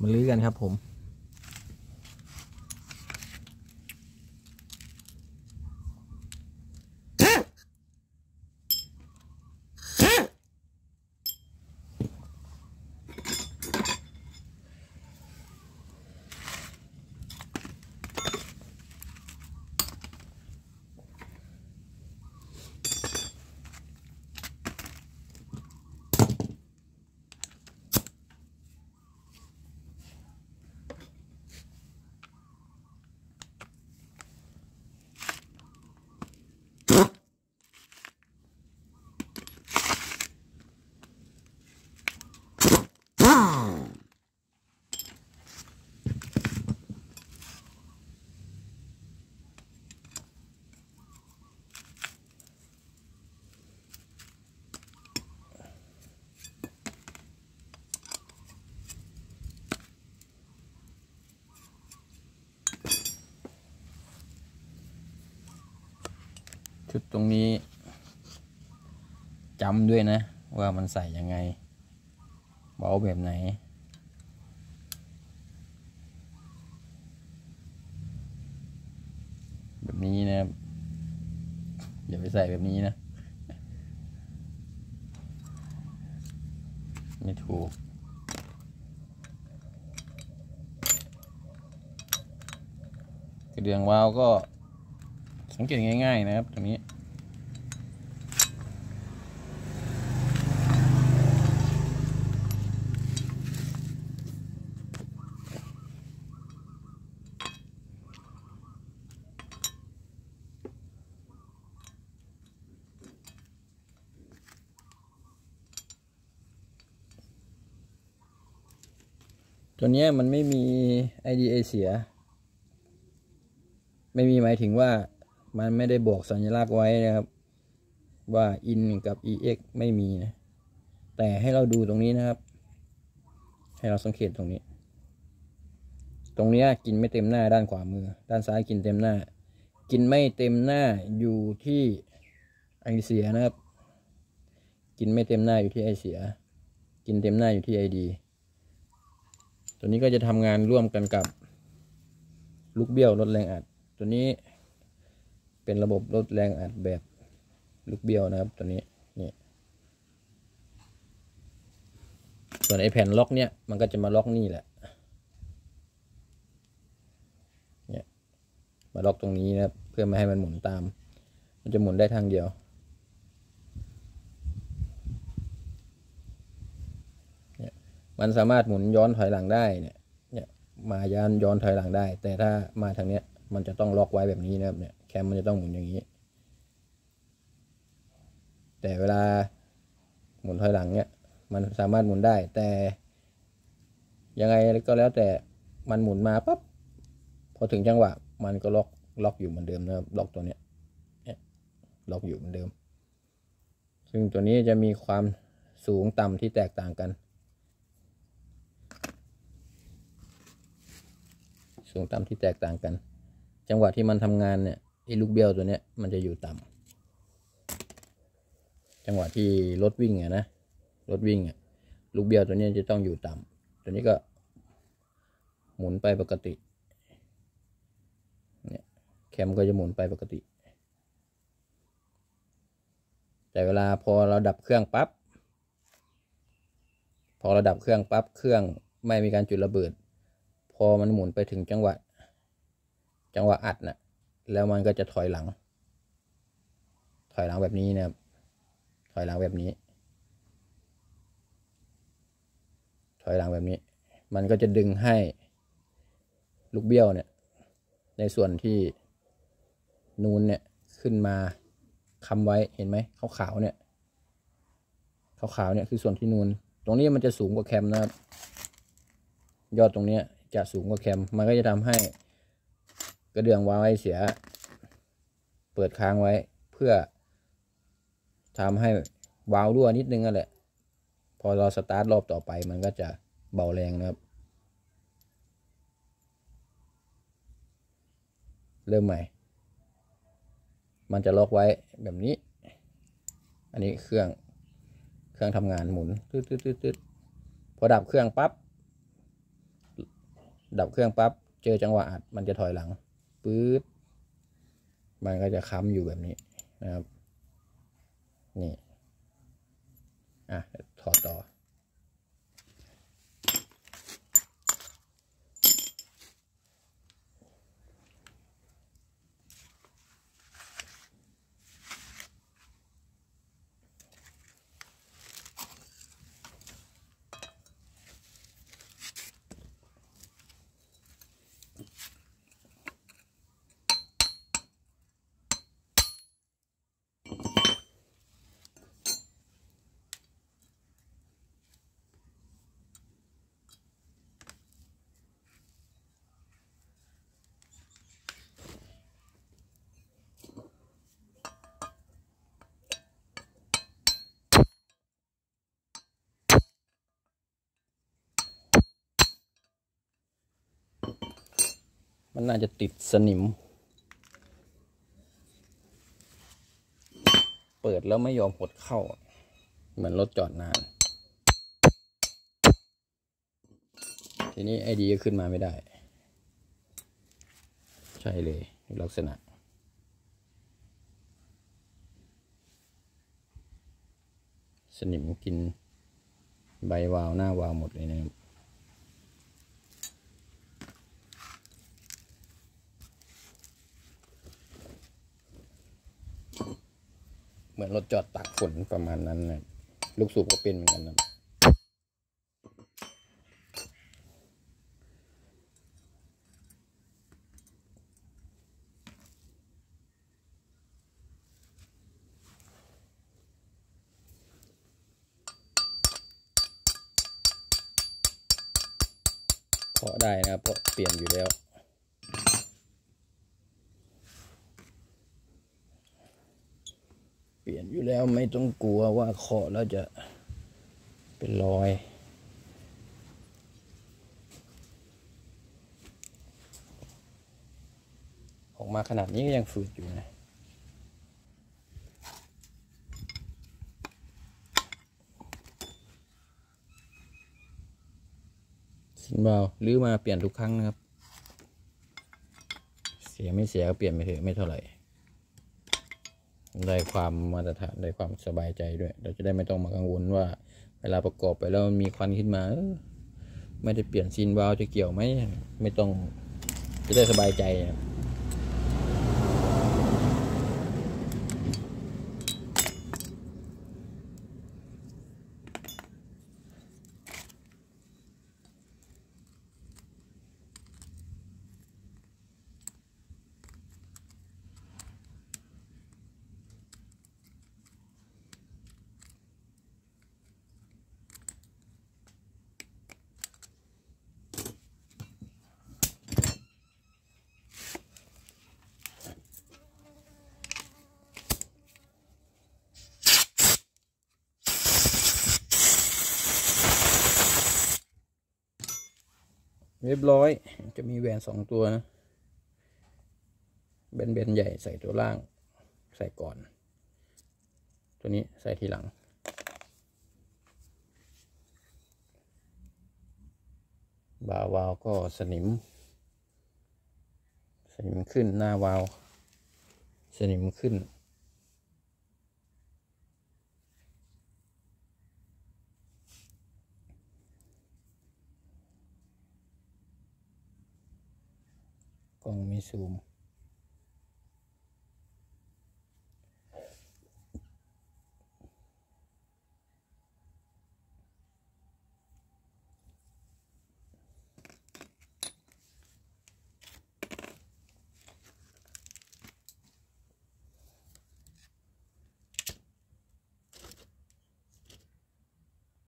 มาลื้อกันครับผม ชุดตรงนี้จำด้วยนะ ว่ามันใส่ยังไง เบาแบบไหน แบบนี้นะครับอย่าไปใส่แบบนี้นะ ไม่ถูกกระเดื่องวาล์วก็สังเกตง่าย ๆ นะครับตรงนี้ ตัวนี้มันไม่มี IDA เสีย ไม่มีหมายถึงว่ามันไม่ได้บอกสัญลักษณ์ไว้นะครับ ว่า in กับ ex ไม่มีนะ แต่ให้เราดูตรงนี้นะครับ ให้เราสังเกตตรงนี้ ตรงนี้กินไม่เต็มหน้าด้านขวามือ ด้านซ้ายกินเต็มหน้า กินไม่เต็มหน้าอยู่ที่ไอเสียนะครับ กินไม่เต็มหน้าอยู่ที่ไอเสีย กินเต็มหน้าอยู่ที่ไอดี ตัวนี้ก็จะทำงานร่วมกันกับลูกเบี้ยวลดแรงอัด ตัวนี้เป็นระบบลดแรงอัดแบบลูกเบี้ยวนะครับ ตัวนี้นี่ส่วนไอแผ่นล็อกเนี่ยมันก็จะมาล็อกนี่แหละเนี่ยมาล็อกตรงนี้นะครับ เพื่อไม่ให้มันหมุนตาม มันจะหมุนได้ทางเดียว เนี่ย มันสามารถหมุนย้อนถอยหลังได้เนี่ยเนี่ยมาย้อนย้อนถอยหลังได้ แต่ถ้ามาทางเนี้ยมันจะต้องล็อกไว้แบบนี้นะครับเนี่ยแคมมันจะต้องหมุนอย่างนี้ แต่เวลาหมุนถอยหลังเนี่ยมันสามารถหมุนได้ แต่ยังไงก็แล้วแต่มันหมุนมาปั๊บพอถึงจังหวะ มันก็ล็อกล็อกอยู่เหมือนเดิมนะครับล็อกตัวเนี้ยเนี่ยล็อกอยู่เหมือนเดิม ซึ่งตัวนี้จะมีความสูงต่ำที่แตกต่างกัน สูงต่ำที่แตกต่างกัน จังหวะที่มันทำงานเนี่ยไอ้ลูกเบี้ยวตัวเนี้ยมันจะอยู่ต่ำจังหวะที่รถวิ่งอะนะรถวิ่งอะลูกเบี้ยวตัวเนี้ยจะต้องอยู่ต่ำตัวนี้ก็ หมุนไปปกติเนี่ยแคมก็จะหมุนไปปกติ แต่เวลาพอเราดับเครื่องปั๊บพอเราดับเครื่องปั๊บเครื่องไม่มีการจุดระเบิด พอมันหมุนไปถึงจังหวะ จังหวะอัดนะ่ะ แล้วมันก็จะถอยหลัง ถอยหลังแบบนี้นะครับ ถอยหลังแบบนี้ ถอยหลังแบบนี้ มันก็จะดึงให้ลูกเบี้ยวเนี่ย ในส่วนที่นูนเนี่ยขึ้นมาคำไว้เห็นไหมขาวๆเนี่ยขาวๆเนี่ยคือส่วนที่นูน ตรงนี้มันจะสูงกว่าแคมนะครับ ยอดตรงเนี้ย จะสูงกว่าแคม มันก็จะทำให้กระเดื่องวาล์วไอเสีย เปิดค้างไว้เพื่อทำให้วาล์วรั่วนิดนึงนั่นแหละ พอเราสตาร์ทรอบต่อไปมันก็จะเบาแรงนะครับ เริ่มใหม่ มันจะล็อกไว้แบบนี้ อันนี้เครื่อง เครื่องทำงานหมุนตืดตืดตืดตืดพอดับเครื่องปั๊บ ดับเครื่องปั๊บเจอจังหวะอัดมันจะถอยหลังปื๊ดมันก็จะค้ำอยู่แบบนี้นะครับ นี่ อะถอดต่อ มันน่าจะติดสนิม เปิดแล้วไม่ยอมหดเข้า เหมือนรถจอดนาน ทีนี้ไอดีก็ขึ้นมาไม่ได้ ใช่เลยลักษณะสนิมกินใบวาวหน้าวาวหมดเลยนะครับ เหมือนรถจอดตากฝนประมาณนั้นนะลูกสูบก็เป็นเหมือนกันนะเพาะได้นะครับเพราะเปลี่ยนอยู่แล้ว ปลี่ยนอยู่แล้วไม่ต้องกลัวว่าเคาะแล้วจะเป็นรอย ออกมาขนาดนี้ก็ยังฝืดอยู่นะ สินเบาลื้อมาเปลี่ยนทุกครั้งนะครับ เสียไม่เสียก็เปลี่ยนไปเถอะไม่เท่าไหร่ ได้ความมาตรฐานได้ความสบายใจด้วย เราจะได้ไม่ต้องมากังวลว่า เวลาประกอบไปแล้วมันมีควันขึ้นมาไม่ได้เปลี่ยนซีนวาล์วจะเกี่ยวไหมไม่ต้องจะได้สบายใจ เรียบร้อย จะมีแหวนสองตัวนะเบนเบนใหญ่ใส่ตัวล่าง ใส่ก่อน ตัวนี้ใส่ทีหลัง บาวาวก็สนิม สนิมขึ้นหน้าวาว สนิมขึ้น цілому.